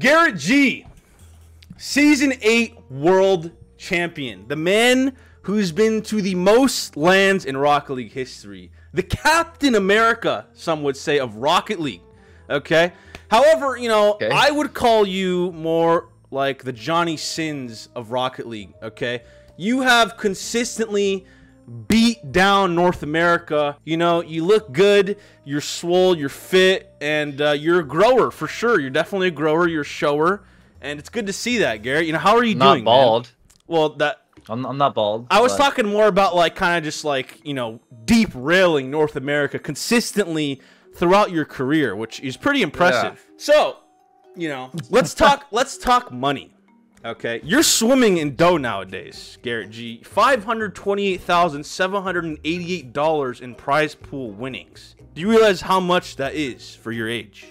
Garrett G, season eight world champion, the man who's been to the most LANs in Rocket League history, the Captain America, some would say, of Rocket League. Okay. However, you know, Okay. I would call you more like the Johnny Sins of Rocket League. Okay. You have consistently beat down North America. You know, you look good, you're swole, you're fit, and uh, you're a grower for sure. You're definitely a grower, you're a shower, and it's good to see that, Garrett. You know, how are you I'm not doing? man? bald. Well, that I'm, I'm not bald. I was but- talking more about like kind of just like you know deep railing North America consistently throughout your career, which is pretty impressive. Yeah. So, you know, let's talk. let's talk money. Okay, you're swimming in dough nowadays, Garrett G. Five hundred twenty-eight thousand seven hundred and eighty-eight dollars in prize pool winnings. Do you realize how much that is for your age?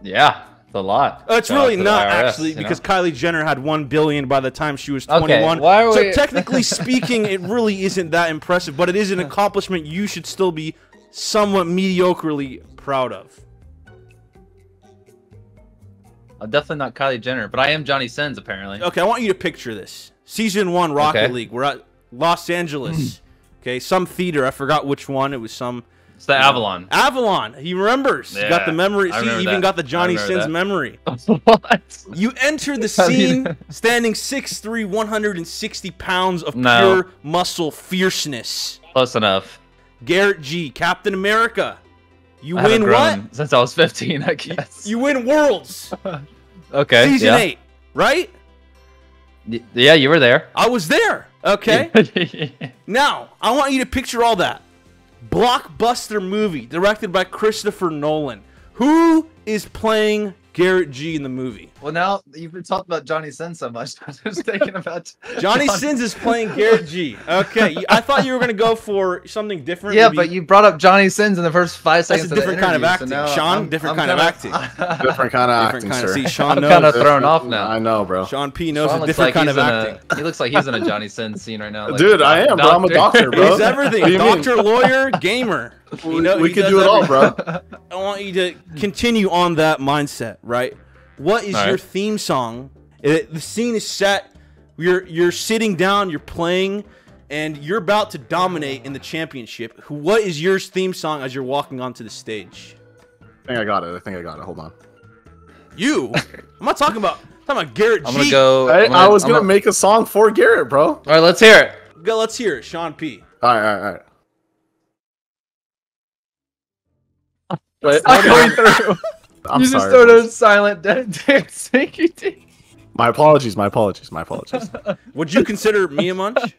Yeah, it's a lot. Uh, it's really not IRS, actually you know? because Kylie Jenner had one billion by the time she was 21. Okay, 21. why are so we- technically speaking, it really isn't that impressive, but it is an accomplishment you should still be somewhat mediocrely proud of. I'm definitely not Kylie Jenner, but I am Johnny Sins apparently. Okay, I want you to picture this. Season one Rocket Okay. League. We're at Los Angeles. Hmm. okay, some theater. I forgot which one. It was some It's the Avalon. Avalon. He remembers. He got the memory. See, he even that. got the Johnny Sins that. memory. what? You enter the How do you scene standing 6'3", 160 pounds of No. pure muscle fierceness. Close enough. Garrett G, Captain America. You I win what? since I was 15, I guess. You win Worlds. okay. Season yeah. 8, right? Y- Yeah, you were there. I was there. Okay. now, I want you to picture all that. Blockbuster movie directed by Christopher Nolan. Who is playing Garrett G in the movie? well, now you've been talking about Johnny Sins so much. I was thinking about Johnny Sins is playing Garrett G. Okay, I thought you were gonna go for something different. Yeah, maybe- but you brought up Johnny Sins in the first five seconds. That's a seconds. different kind of interview, so acting. Sean, I'm- different I'm kind of kinda- Different kind of different acting, kind of. sir. See, Sean I'm knows. kinda thrown off now. I know, bro. Sean P knows Sean a different like kind of acting. A, he looks like he's in a Johnny Sins scene right now. like Dude, I am, bro. I'm a doctor, bro. He's everything. What do you mean? Doctor, lawyer, gamer. You know, we can do it all, bro. I want you to continue on that mindset, right? What is All your right. theme song? It- the scene is set. You're you're sitting down. You're playing, and you're about to dominate in the championship. What is your theme song as you're walking onto the stage? I think I got it. I think I got it. Hold on. You. I'm not talking about. I'm talking about Garrett I'm G. gonna go. I, I'm I was I'm gonna make a song for Garrett, bro. All right, let's hear it. Go, let's hear it, Sean P. All right, all right, all right. Wait, Not going through. I'm you sorry. just started boys. silent dancing. My apologies. My apologies. My apologies. Would you consider me a munch?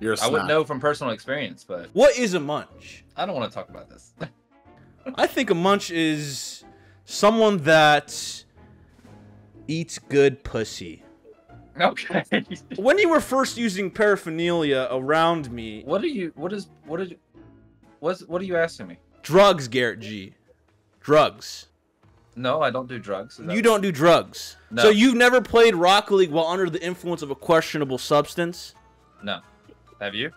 You're a I snack. wouldn't know from personal experience, but What is a munch? I don't want to talk about this. I think a munch is someone that eats good pussy. Okay. When you were first using paraphernalia around me, What are you? What is? What is? What's? What are you asking me? drugs, Garrett G. Drugs. No, I don't do drugs. You don't do drugs. No. So you've never played Rocket League while under the influence of a questionable substance? No. Have you?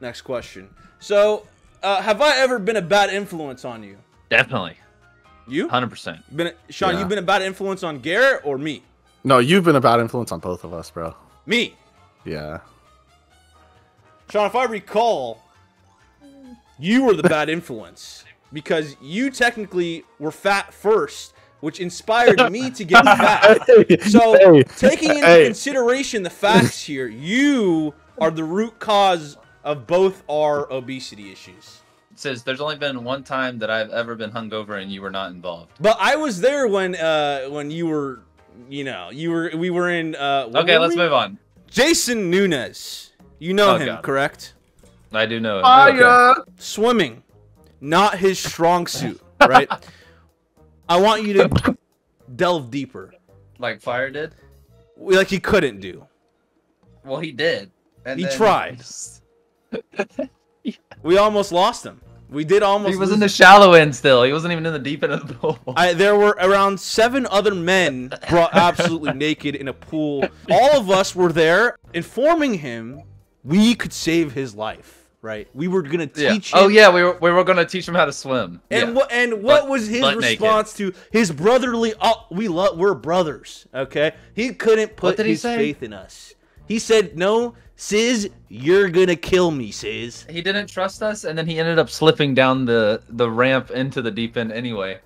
Next question. So, uh, have I ever been a bad influence on you? Definitely. You? Hundred percent. Been a, Sean, Yeah. you've been a bad influence on Garrett or me? No, you've been a bad influence on both of us, bro. Me. Yeah. Sean, if I recall, you were the bad influence because you technically were fat first, which inspired me to get fat. So, Hey, taking into hey. consideration the facts here, you are the root cause of both our obesity issues. It says there's only been one time that I've ever been hungover and you were not involved. But I was there when uh when you were you know, you were we were in uh Okay, were let's we? move on. Jason Nunez. You know Oh, him, God. correct? I do know. it. Fire! Swimming. Not his strong suit, right? I want you to delve deeper. Like fire did. Like he couldn't do. Well, he did. And He then- tried. We almost lost him. We did almost He was lose in the him. shallow end still. He wasn't even in the deep end of the pool. I, there were around seven other men brought absolutely naked in a pool. All of us were there informing him we could save his life, right? We were gonna Yeah. teach oh, him. Oh yeah, we were we were gonna teach him how to swim. And yeah. what and what Butt- was his butt naked. response to his brotherly? Oh, we love we're brothers. Okay, he couldn't put his faith in us. He said, "No, Sizz, you're gonna kill me, Sizz." he didn't trust us, and then he ended up slipping down the the ramp into the deep end anyway.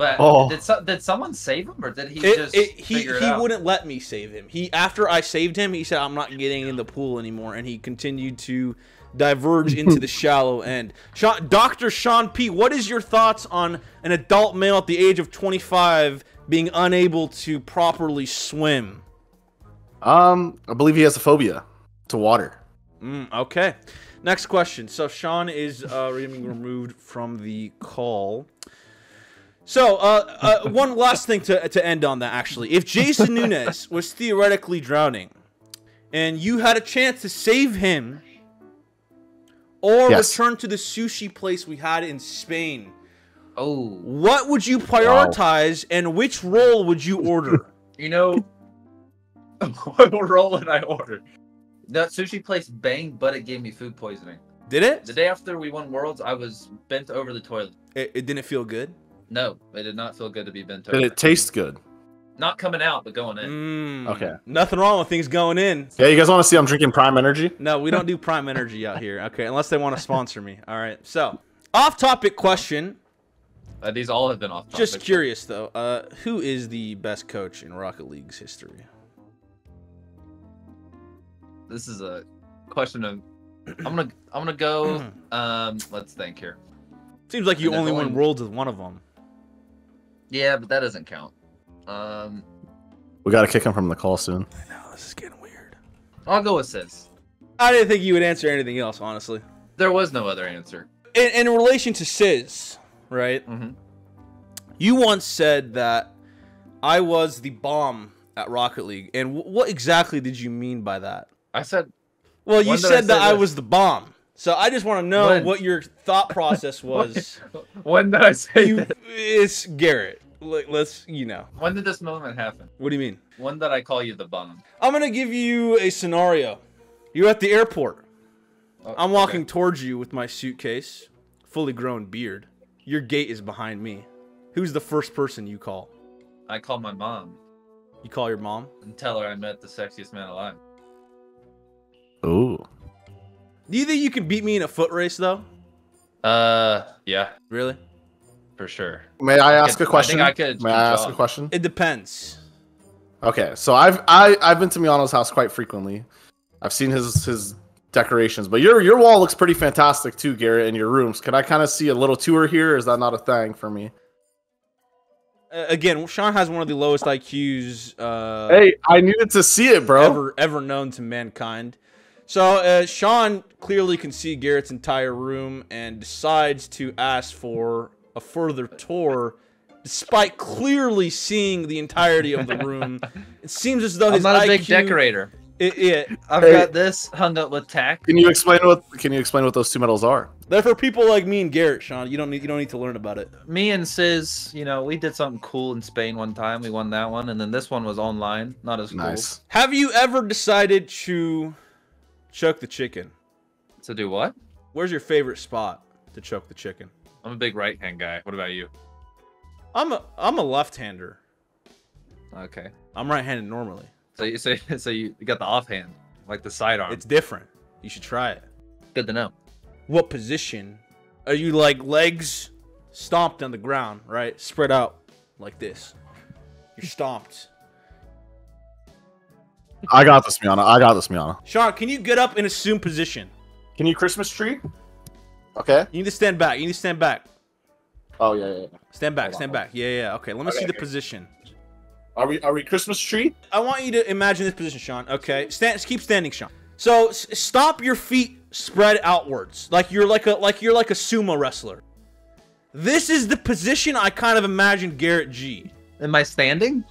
But Oh. did so, did someone save him, or did he It, just it, he figure it he out? wouldn't let me save him. He after I saved him, he said, "I'm not getting in the pool anymore," and he continued to diverge into the shallow end. Sean, Doctor Sean P, what is your thoughts on an adult male at the age of 25 being unable to properly swim? Um, I believe he has a phobia to water. Mm, okay. Next question. So Sean is uh, being removed from the call. So, uh, uh, one last thing to, to end on that, actually. If Jason Nunez was theoretically drowning and you had a chance to save him or Yes. return to the sushi place we had in Spain, Oh, what would you prioritize and which roll would you order? you know, what roll did I order? That sushi place banged, but it gave me food poisoning. Did it? The day after we won Worlds, I was bent over the toilet. It, it didn't feel good? No, it did not feel good to be bent over. Did it taste good? Not coming out, but going in. Mm, Okay. Nothing wrong with things going in. Yeah, you guys want to see I'm drinking Prime Energy? No, we don't do Prime Energy out here. Okay, unless they want to sponsor me. All right. So, off-topic question. Uh, these all have been off. Just curious though. Uh, who is the best coach in Rocket League's history? This is a question of. I'm gonna I'm gonna go. Um, let's think here. Seems like you And only won only- worlds with one of them. Yeah, but that doesn't count. Um, We got to kick him from the call soon. I know this is getting weird. I'll go with Sizz. I didn't think you would answer anything else, honestly. There was no other answer. In, in relation to Sizz, right? Mm-hmm. You once said that I was the bomb at Rocket League, and w- what exactly did you mean by that? I said Well, you When did I said that I was the bomb. So I just want to know When? what your thought process was. when did I say you, that? it's Garrett. Let's, you know. When did this moment happen? What do you mean? When did I call you the bomb? I'm gonna give you a scenario. You're at the airport. Oh, I'm okay. walking towards you with my suitcase, fully grown beard. Your gate is behind me. Who's the first person you call? I call my mom You call your mom? and tell her I met the sexiest man alive. Do you think you can beat me in a foot race though? Uh, yeah, Really? for sure. May I I ask could- a question? I think I could May I ask jog. a question? It depends. Okay, so I've I, I've been to Miano's house quite frequently. I've seen his his decorations, but your your wall looks pretty fantastic too, Garrett, in your rooms. Can I kind of see a little tour here? Is that not a thing for me? Uh, again, Sean has one of the lowest IQs uh, Hey, I needed to see it, bro. ever ever known to mankind. So uh, Sean clearly can see Garrett's entire room and decides to ask for a further tour, despite clearly seeing the entirety of the room. it seems as though I'm his not a big decorator. It, it, I've Hey. got this hung up with tack. Can you explain what Can you explain what those two medals are? they're for people like me and Garrett, Sean. You don't need you don't need to learn about it. Me and Sizz, you know, we did something cool in Spain one time. We won that one, and then this one was online, not as cool. Nice. Have you ever decided to choke the chicken? To do what? Where's your favorite spot to choke the chicken? I'm a big right hand guy. What about you? I'm a I'm a left-hander. Okay. I'm right-handed normally. So you say so you, you got the offhand, like the sidearm. It's different. You should try it. good to know. What position are you like legs stomped on the ground, right? Spread out like this. You're stomped. I got this, Miana. I got this, Miana. Sean, can you get up and assume position? Can you Christmas tree? Okay. You need to stand back. You need to stand back. Oh yeah, yeah. yeah. Stand back. Hold stand hold back. Yeah, yeah. Okay. Let me see the here. position. Are we Are we Christmas tree? I want you to imagine this position, Sean. Okay, stand. Keep standing, Sean. So s- stop your feet spread outwards, like you're like a like you're like a sumo wrestler. This is the position I kind of imagined Garrett G. Am I standing?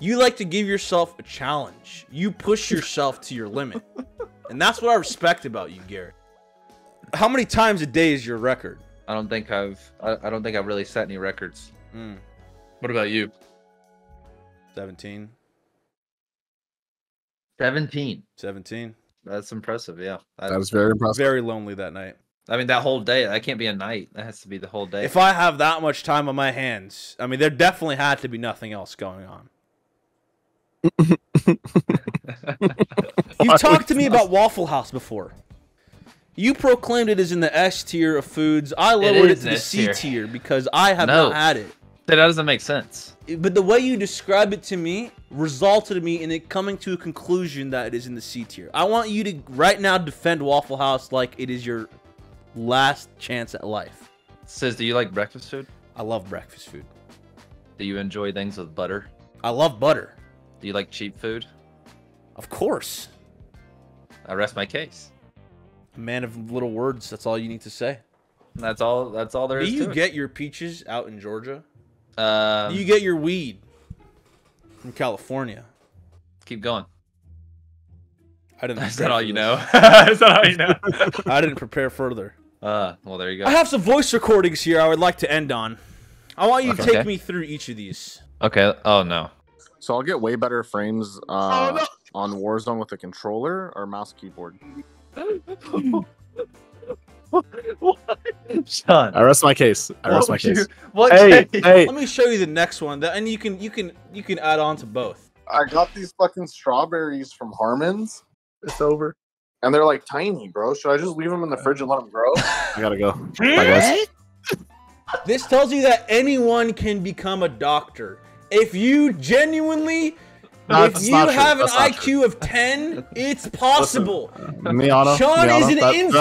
You like to give yourself a challenge. You push yourself to your limit, and that's what I respect about you, Garrett. How many times a day is your record? I don't think I've I, I don't think I've really set any records. Mm, What about you? Seventeen. 17. 17. That's impressive. Yeah. I, That was very impressive. Very lonely that night. I mean, that whole day. That can't be a night. That has to be the whole day. If I have that much time on my hands, I mean, there definitely had to be nothing else going on. You've talked to me about Waffle House before. You proclaimed it is in the S tier of foods. I lowered it to an the C tier. tier because I have No. not had it. that doesn't make sense. But the way you describe it to me resulted in me in it coming to a conclusion that it is in the C tier. I want you to right now defend Waffle House like it is your last chance at life. says, do you like breakfast food? I love breakfast food. Do you enjoy things with butter? I love butter. Do you like cheap food? Of course. I rest my case. A man of little words. That's all you need to say. That's all. That's all there Do is you to get your peaches out in Georgia? Um, Do you get your weed from California? keep going. I didn't. Is that all you know? Is that all you know? I didn't prepare further. uh, well, there you go. I have some voice recordings here. I would like to end on. I want you to take me through each of these. Okay. Oh no. So I'll get way better frames uh, Oh, no. on Warzone with a controller or mouse keyboard. Sean. I rest my case. I rest what my would you- case. What? Hey, case? hey. Let me show you the next one, that, and you can you can you can add on to both. I got these fucking strawberries from Harmon's, It's over. and they're like tiny, bro. Should I just leave them in the fridge and let them grow? I gotta go. Bye, guys. This tells you that anyone can become a doctor if you genuinely. No, if you not true. have an That's IQ true. of 10, it's possible. Miana, Sean is an that- that is-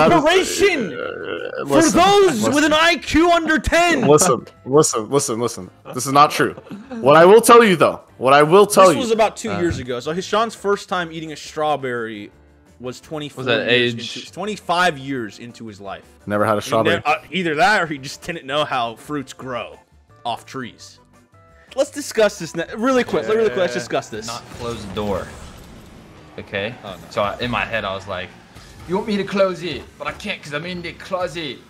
inspiration uh, For those listen, with an IQ under 10. listen, listen, listen, listen. This is not true. What I will tell you, though, what I will tell this you, This was about two Uh. years ago. So his Sean's first time eating a strawberry was 24 Was that years age- into- 25 years into his life. never had a strawberry. ne- uh, either that or he just didn't know how fruits grow off trees. Let's discuss this ne- really quick. really quick. Let's discuss this. not close the door. Okay? Oh, no. So I, in my head, I was like, you want me to close it? But I can't because I'm in the closet.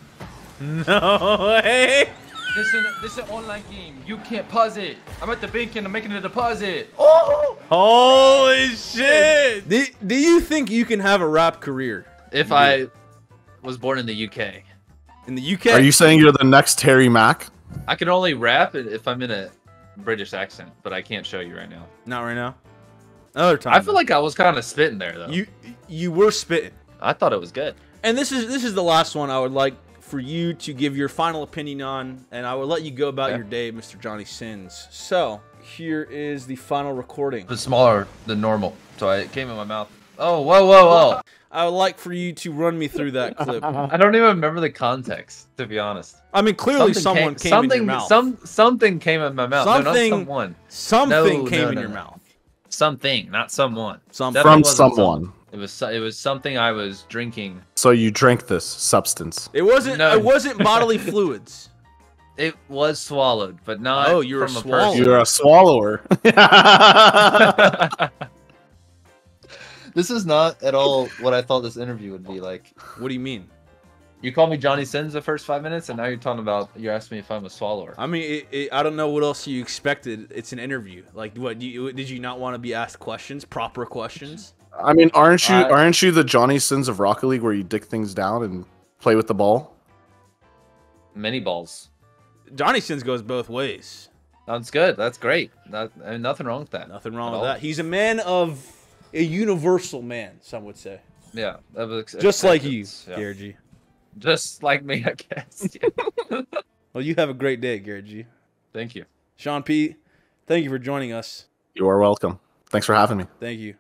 No way. This is, this is an online game. You can't pause it. I'm at the bank and I'm making a deposit. Oh! Holy shit! Do, do you think you can have a rap career If I was born in the UK, in the UK? Are you saying you're the next Terry Mack? I can only rap if I'm in a British accent, but I can't show you right now. Not right now. Another time. I feel like I was kind of spitting there though. you you were spitting. I thought it was good. And this is this is the last one I would like for you to give your final opinion on, and I will let you go about Yeah. your day, Mr. Johnny Sins. So here is the final recording. It was smaller than normal. So I, it came in my mouth. Oh, whoa, whoa, whoa. I would like for you to run me through that clip. I don't even remember the context, to be honest. I mean, clearly someone came, something, in your mouth. Some something came in my mouth. Something- No, not someone. Something No, came no, in your no. mouth. Something, not someone. Something. Definitely From someone. some- It was it was something I was drinking. So you drank this substance. It wasn't. No. It wasn't bodily fluids. It was swallowed, but not. Oh, you were from a swallowed. person. You're a swallower. this is not at all what I thought this interview would be like. What do you mean? You called me Johnny Sins the first five minutes, and now you're talking about you're asking me if I'm a swallower. I mean, it, it, I don't know what else you expected. It's an interview. Like, what? Do you, did you not want to be asked questions, proper questions? I mean, aren't you I- aren't you the Johnny Sins of Rocket League where you dick things down and play with the ball? Mini balls. Johnny Sins goes both ways. That's good. That's great. That, I mean, nothing wrong with that. Nothing wrong with all. that. He's a man of a universal man. Some would say, Yeah, that was just like you, acceptance, yeah. Garrett G. Just like me, I guess. Yeah. Well, you have a great day, Garrett G. Thank you. Sean P. Thank you for joining us. You are welcome. Thanks for having me. Thank you.